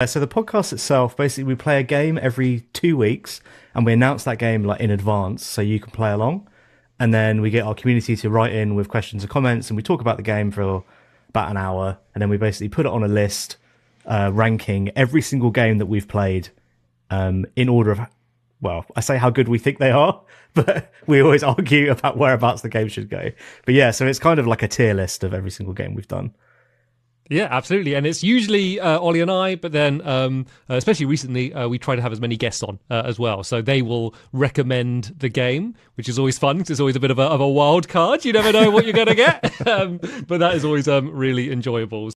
Uh, so the podcast itself, basically, we play a game every two weeks, and we announce that game like in advance, so you can play along. And then we get our community to write in with questions and comments, and we talk about the game for about an hour, and then we basically put it on a list, uh, ranking every single game that we've played um, in order of, well, I say how good we think they are, but we always argue about whereabouts the game should go. But yeah, so it's kind of like a tier list of every single game we've done. Yeah, absolutely. And it's usually uh, Oli and I, but then, um, uh, especially recently, uh, we try to have as many guests on uh, as well. So they will recommend the game, which is always fun because it's always a bit of a, of a wild card. You never know what you're going to get. um, but that is always um, really enjoyable.